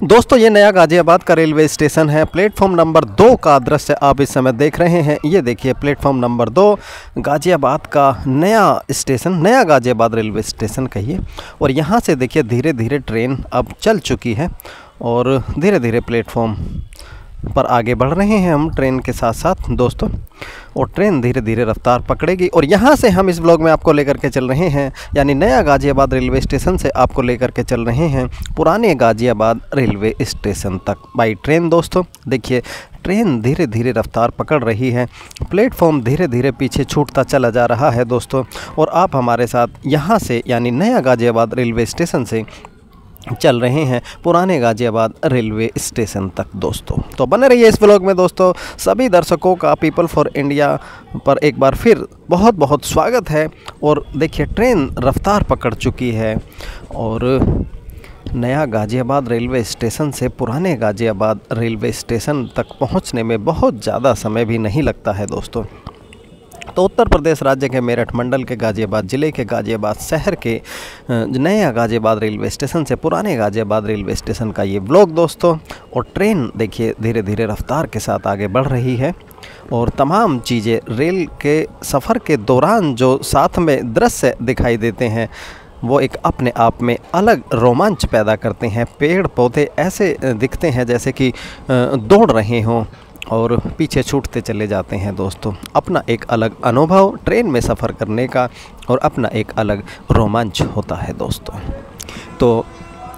दोस्तों, ये नया गाजियाबाद का रेलवे स्टेशन है। प्लेटफॉर्म नंबर दो का दृश्य आप इस समय देख रहे हैं। ये देखिए, प्लेटफॉर्म नंबर दो, गाजियाबाद का नया स्टेशन, नया गाजियाबाद रेलवे स्टेशन कहिए। और यहाँ से देखिए धीरे धीरे ट्रेन अब चल चुकी है और धीरे धीरे प्लेटफॉर्म पर आगे बढ़ रहे हैं हम ट्रेन के साथ साथ, दोस्तों। और ट्रेन धीरे धीरे रफ्तार पकड़ेगी। और यहाँ से हम इस ब्लॉग में आपको लेकर के चल रहे हैं, यानी नया गाज़ियाबाद रेलवे स्टेशन से आपको लेकर के चल रहे हैं पुराने गाज़ियाबाद रेलवे स्टेशन तक। बाई ट्रेन, दोस्तों, देखिए, ट्रेन धीरे धीरे रफ्तार पकड़ रही है। प्लेटफॉर्म धीरे धीरे पीछे छूटता चला जा रहा है, दोस्तों। और आप हमारे साथ यहाँ से, यानी नया गाज़ियाबाद रेलवे स्टेशन से चल रहे हैं पुराने गाज़ियाबाद रेलवे स्टेशन तक, दोस्तों। तो बने रहिए इस ब्लॉग में, दोस्तों। सभी दर्शकों का पीपल फॉर इंडिया पर एक बार फिर बहुत बहुत स्वागत है। और देखिए, ट्रेन रफ्तार पकड़ चुकी है। और नया गाज़ियाबाद रेलवे स्टेशन से पुराने गाज़ियाबाद रेलवे स्टेशन तक पहुँचने में बहुत ज़्यादा समय भी नहीं लगता है, दोस्तों। तो उत्तर प्रदेश राज्य के मेरठ मंडल के गाज़ियाबाद, ज़िले के गाज़ियाबाद शहर के नया गाज़ियाबाद रेलवे स्टेशन से पुराने गाज़ियाबाद रेलवे स्टेशन का ये ब्लॉग दोस्तों, और ट्रेन देखिए धीरे धीरे रफ्तार के साथ आगे बढ़ रही है, और तमाम चीज़ें रेल के सफ़र के दौरान जो साथ में दृश्य दिखाई देते हैं, वो एक अपने आप में अलग रोमांच पैदा करते हैं। पेड़ पौधे ऐसे दिखते हैं जैसे कि दौड़ रहे हों। और पीछे छूटते चले जाते हैं दोस्तों। अपना एक अलग अनुभव, ट्रेन में सफ़र करने का और अपना एक अलग रोमांच होता है दोस्तों। तो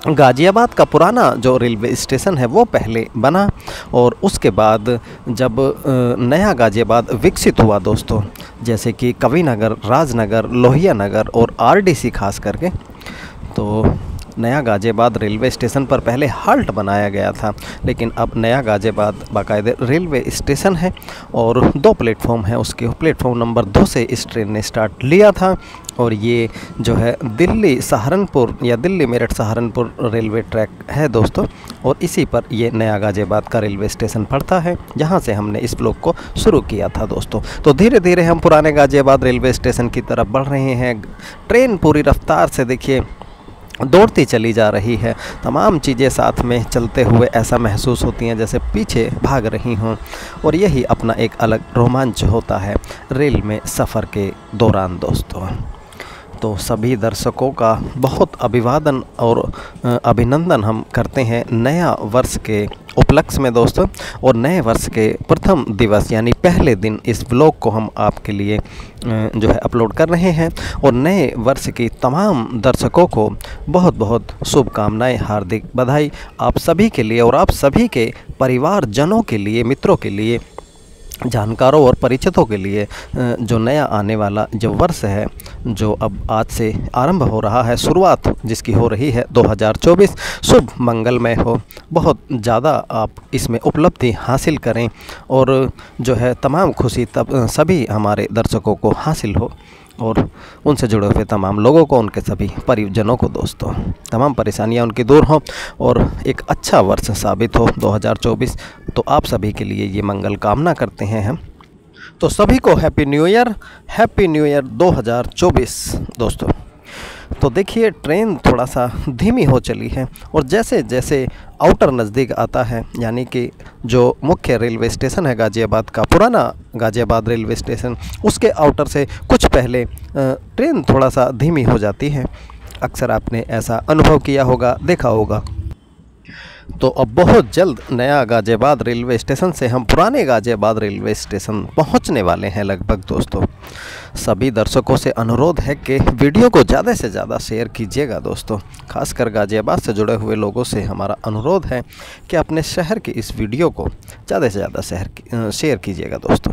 गाज़ियाबाद का पुराना जो रेलवे स्टेशन है, वो पहले बना और उसके बाद जब नया गाज़ियाबाद विकसित हुआ दोस्तों, जैसे कि कविनगर, राजनगर, लोहिया नगर और आरडीसी खास करके तो नया गाज़ियाबाद रेलवे स्टेशन पर पहले हाल्ट बनाया गया था, लेकिन अब नया गाज़ियाबाद बाकायदे रेलवे स्टेशन है और दो प्लेटफॉर्म है उसके। प्लेटफॉर्म नंबर दो से इस ट्रेन ने स्टार्ट लिया था और ये जो है दिल्ली सहारनपुर या दिल्ली मेरठ सहारनपुर रेलवे ट्रैक है दोस्तों, और इसी पर ये नया गाज़ियाबाद का रेलवे स्टेशन पड़ता है, जहाँ से हमने इस ब्लॉग को शुरू किया था दोस्तों। तो धीरे धीरे हम पुराने गाज़ियाबाद रेलवे स्टेशन की तरफ़ बढ़ रहे हैं। ट्रेन पूरी रफ्तार से देखिए दौड़ती चली जा रही है। तमाम चीज़ें साथ में चलते हुए ऐसा महसूस होती हैं जैसे पीछे भाग रही हों और यही अपना एक अलग रोमांच होता है रेल में सफ़र के दौरान दोस्तों। तो सभी दर्शकों का बहुत अभिवादन और अभिनंदन हम करते हैं नया वर्ष के उपलक्ष्य में दोस्तों। और नए वर्ष के प्रथम दिवस यानी पहले दिन इस ब्लॉग को हम आपके लिए जो है अपलोड कर रहे हैं। और नए वर्ष की तमाम दर्शकों को बहुत बहुत शुभकामनाएँ, हार्दिक बधाई आप सभी के लिए और आप सभी के परिवारजनों के लिए, मित्रों के लिए जानकारों और परिचितों के लिए जो नया आने वाला जो वर्ष है, जो अब आज से आरंभ हो रहा है, शुरुआत जिसकी हो रही है 2024 शुभ मंगलमय हो। बहुत ज़्यादा आप इसमें उपलब्धि हासिल करें और जो है तमाम खुशी तब सभी हमारे दर्शकों को हासिल हो। और उनसे जुड़े हुए तमाम लोगों को, उनके सभी परिजनों को दोस्तों, तमाम परेशानियाँ उनकी दूर हों और एक अच्छा वर्ष साबित हो 2024 तो आप सभी के लिए ये मंगल कामना करते हैं हम। तो सभी को happy new year happy new year 2024 दोस्तों। तो देखिए, ट्रेन थोड़ा सा धीमी हो चली है और जैसे जैसे आउटर नज़दीक आता है, यानी कि जो मुख्य रेलवे स्टेशन है गाज़ियाबाद का, पुराना गाज़ियाबाद रेलवे स्टेशन, उसके आउटर से कुछ पहले ट्रेन थोड़ा सा धीमी हो जाती है। अक्सर आपने ऐसा अनुभव किया होगा, देखा होगा। तो अब बहुत जल्द नया गाज़ियाबाद रेलवे स्टेशन से हम पुराने गाज़ियाबाद रेलवे स्टेशन पहुँचने वाले हैं लगभग दोस्तों। सभी दर्शकों से अनुरोध है कि वीडियो को ज़्यादा से ज़्यादा शेयर कीजिएगा दोस्तों। खासकर गाज़ियाबाद से जुड़े हुए लोगों से हमारा अनुरोध है कि अपने शहर की इस वीडियो को ज़्यादा से ज़्यादा शहर शेयर कीजिएगा दोस्तों।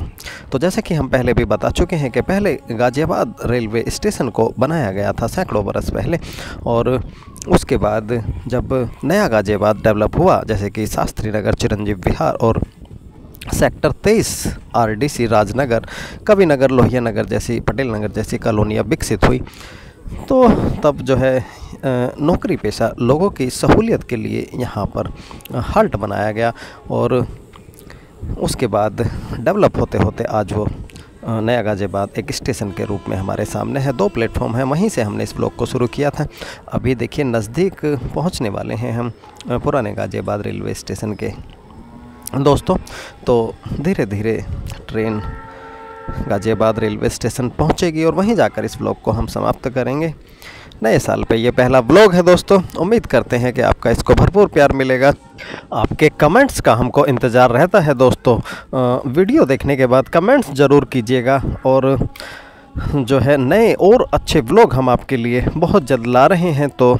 तो जैसे कि हम पहले भी बता चुके हैं कि पहले गाज़ियाबाद रेलवे स्टेशन को बनाया गया था सैकड़ों बरस पहले और उसके बाद जब नया गाज़ियाबाद डेवलप हुआ, जैसे कि शास्त्री नगर, चिरंजीव विहार और सेक्टर तेईस, आरडीसी, राजनगर, कवि नगर, लोहिया नगर जैसी, पटेल नगर जैसी कॉलोनियाँ विकसित हुई। तो तब जो है नौकरी पेशा लोगों की सहूलियत के लिए यहाँ पर हल्ट बनाया गया और उसके बाद डेवलप होते होते आज वो नया गाजियाबाद एक स्टेशन के रूप में हमारे सामने है। दो प्लेटफॉर्म है, वहीं से हमने इस ब्लॉक को शुरू किया था। अभी देखिए, नज़दीक पहुँचने वाले हैं हम पुराने गाजियाबाद रेलवे स्टेशन के। दोस्तों तो धीरे धीरे ट्रेन गाज़ियाबाद रेलवे स्टेशन पहुंचेगी और वहीं जाकर इस ब्लॉक को हम समाप्त करेंगे। नए साल पे ये पहला ब्लॉग है दोस्तों। उम्मीद करते हैं कि आपका इसको भरपूर प्यार मिलेगा। आपके कमेंट्स का हमको इंतज़ार रहता है दोस्तों। वीडियो देखने के बाद कमेंट्स ज़रूर कीजिएगा और जो है नए और अच्छे ब्लॉग हम आपके लिए बहुत जल्द ला रहे हैं तो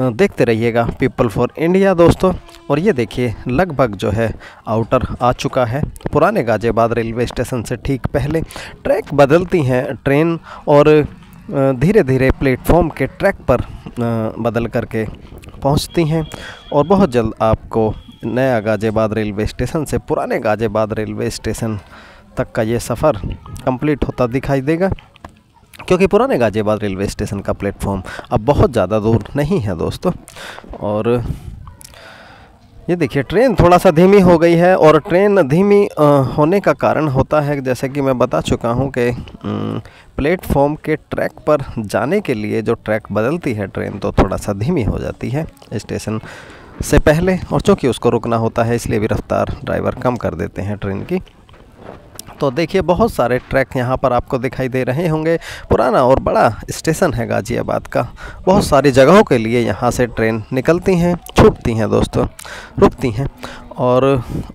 देखते रहिएगा पीपल फॉर इंडिया दोस्तों। और ये देखिए, लगभग जो है आउटर आ चुका है। पुराने गाजियाबाद रेलवे स्टेशन से ठीक पहले ट्रैक बदलती हैं ट्रेन और धीरे धीरे प्लेटफॉर्म के ट्रैक पर बदल करके पहुँचती हैं और बहुत जल्द आपको नया गाजियाबाद रेलवे स्टेशन से पुराने गाजियाबाद रेलवे स्टेशन तक का ये सफ़र कंप्लीट होता दिखाई देगा। क्योंकि पुराने गाजियाबाद रेलवे स्टेशन का प्लेटफॉर्म अब बहुत ज़्यादा दूर नहीं है दोस्तों और ये देखिए, ट्रेन थोड़ा सा धीमी हो गई है और ट्रेन धीमी होने का कारण होता है जैसे कि मैं बता चुका हूँ कि प्लेटफॉर्म के ट्रैक पर जाने के लिए जो ट्रैक बदलती है ट्रेन तो थोड़ा सा धीमी हो जाती है स्टेशन से पहले और चूँकि उसको रुकना होता है इसलिए भी रफ्तार ड्राइवर कम कर देते हैं ट्रेन की। तो देखिए, बहुत सारे ट्रैक यहाँ पर आपको दिखाई दे रहे होंगे। पुराना और बड़ा स्टेशन है गाज़ियाबाद का। बहुत सारी जगहों के लिए यहाँ से ट्रेन निकलती हैं, छूटती हैं दोस्तों, रुकती हैं। और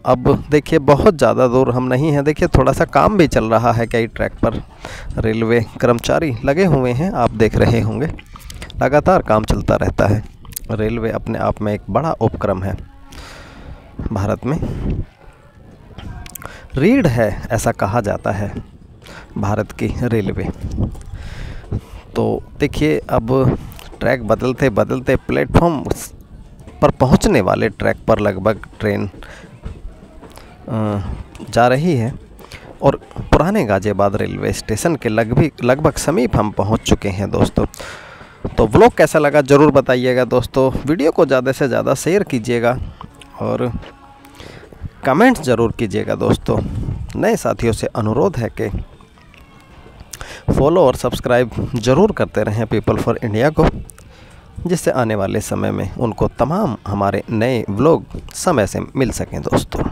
अब देखिए, बहुत ज़्यादा दूर हम नहीं हैं। देखिए थोड़ा सा काम भी चल रहा है कई ट्रैक पर। रेलवे कर्मचारी लगे हुए हैं, आप देख रहे होंगे। लगातार काम चलता रहता है। रेलवे अपने आप में एक बड़ा उपक्रम है। भारत में रीढ़ है, ऐसा कहा जाता है भारत की रेलवे। तो देखिए, अब ट्रैक बदलते बदलते प्लेटफॉर्म पर पहुँचने वाले ट्रैक पर लगभग ट्रेन जा रही है और पुराने गाजियाबाद रेलवे स्टेशन के लगभग लगभग समीप हम पहुँच चुके हैं दोस्तों। तो व्लॉग कैसा लगा ज़रूर बताइएगा दोस्तों। वीडियो को ज़्यादा से ज़्यादा शेयर कीजिएगा और कमेंट्स ज़रूर कीजिएगा दोस्तों। नए साथियों से अनुरोध है कि फॉलो और सब्सक्राइब ज़रूर करते रहें पीपल फॉर इंडिया को, जिससे आने वाले समय में उनको तमाम हमारे नए व्लॉग समय से मिल सकें दोस्तों।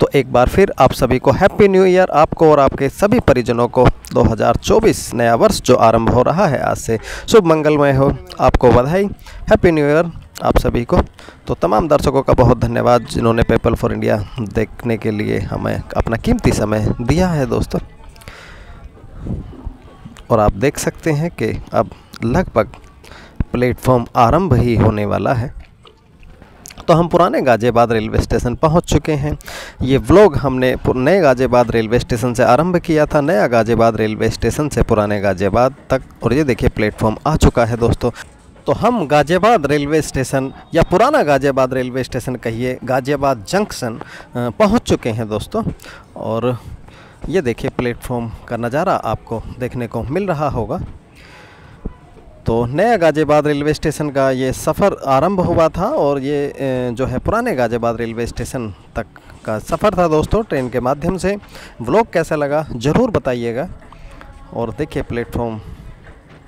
तो एक बार फिर आप सभी को हैप्पी न्यू ईयर आपको और आपके सभी परिजनों को। 2024 नया वर्ष जो आरंभ हो रहा है, आज से शुभ मंगलमय हो। आपको बधाई। हैप्पी न्यू ईयर आप सभी को। तो तमाम दर्शकों का बहुत धन्यवाद जिन्होंने पेपल फॉर इंडिया देखने के लिए हमें अपना कीमती समय दिया है दोस्तों। और आप देख सकते हैं कि अब लगभग प्लेटफॉर्म आरंभ ही होने वाला है। तो हम पुराने गाजियाबाद रेलवे स्टेशन पहुँच चुके हैं। ये व्लॉग हमने नए गाजियाबाद रेलवे स्टेशन से आरंभ किया था। नया गाजियाबाद रेलवे स्टेशन से पुराने गाजियाबाद तक। और ये देखिए प्लेटफॉर्म आ चुका है दोस्तों। तो हम गाजियाबाद रेलवे स्टेशन या पुराना गाजियाबाद रेलवे स्टेशन कहिए गाजियाबाद जंक्शन पहुँच चुके हैं दोस्तों। और ये देखिए प्लेटफॉर्म का नज़ारा आपको देखने को मिल रहा होगा। तो नया गाजियाबाद रेलवे स्टेशन का ये सफ़र आरंभ हुआ था और ये जो है पुराने गाजियाबाद रेलवे स्टेशन तक का सफ़र था दोस्तों, ट्रेन के माध्यम से। व्लॉग कैसा लगा ज़रूर बताइएगा। और देखिए प्लेटफॉर्म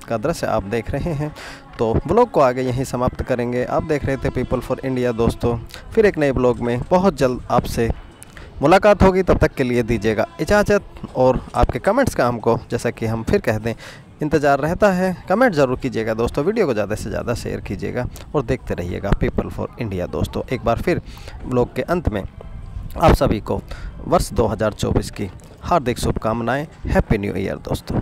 का दृश्य आप देख रहे हैं। तो ब्लॉग को आगे यहीं समाप्त करेंगे। आप देख रहे थे पीपल फॉर इंडिया दोस्तों। फिर एक नए ब्लॉग में बहुत जल्द आपसे मुलाकात होगी। तब तक के लिए दीजिएगा इजाज़त और आपके कमेंट्स का हमको, जैसा कि हम फिर कह दें, इंतज़ार रहता है। कमेंट ज़रूर कीजिएगा, दोस्तों। वीडियो को ज़्यादा से ज़्यादा शेयर कीजिएगा और देखते रहिएगा पीपल फॉर इंडिया दोस्तों। एक बार फिर ब्लॉग के अंत में आप सभी को वर्ष 2024 की हार्दिक शुभकामनाएँ। हैप्पी न्यू ईयर दोस्तों।